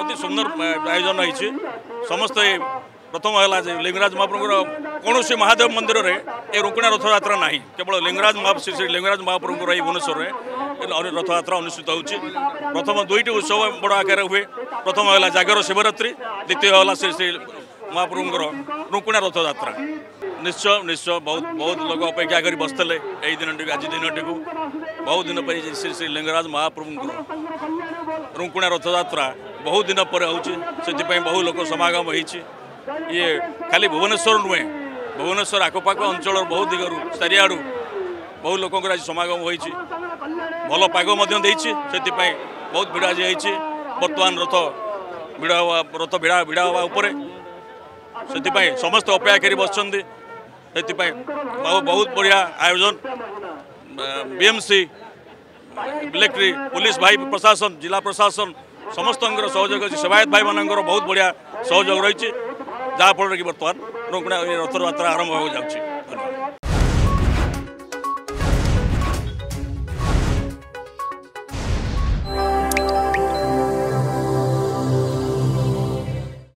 অতি সুন্দর আয়োজন হয়েছে সমস্ত প্রথম হল যে লিঙ্গরাজ মহাপ্রভুর কৌশি মহাদেব মন্দিরের এই রুকুণা রথযাত্রা না কেবল লিঙ্গরাজ মহাপ্রভু শ্রী লিঙ্গরাজ মহাপ্রভুর এই ভুবনেশ্বরের রথযাত্রা অনুষ্ঠিত হচ্ছে প্রথম দুইটি উৎসব বড় আকারে হুয়ে প্রথম হল জাগর শিবরাত্রি দ্বিতীয় হল শ্রী শ্রী মহাপ্রভুঙ্কর রুকুণা রথযাত্রা নিশ্চয় নিশ্চয় বহু বহু লোক অপেক্ষা করে বসলে এই দিনটি আজ দিনটি বহু দিন পরে শ্রী শ্রী লিঙ্গরাজ মহাপ্রভুঙ্কর রুকুণা রথযাত্রা बहु बहुदिन हेर्छ बहु लोक समागम समगम खाली भुवनेश्वर नुहे भुवनेश्वर आखपख अञ्चल बहु दिगहरू चारिआड बहु लोकर आज समम हुन्छ भल पछि त्यही बहुत भिड आज है बर्तमान रथभि रथभिपे अपेक्षा गरि बसप बहुत बढिया आयोजन बीएमसी मलेक्ट्री पुलिस भाई प्रशासन जिला प्रशासन ସମସ୍ତଙ୍କର ସହଯୋଗ ଅଛି ସେବାୟତ ଭାଇମାନଙ୍କର ବହୁତ ବଢ଼ିଆ ସହଯୋଗ ରହିଛି ଯାହାଫଳରେ କି ବର୍ତ୍ତମାନ ରୁକୁଣା ରଥଯାତ୍ରା ଆରମ୍ଭ ହେବାକୁ ଯାଉଛି ଧନ୍ୟବାଦ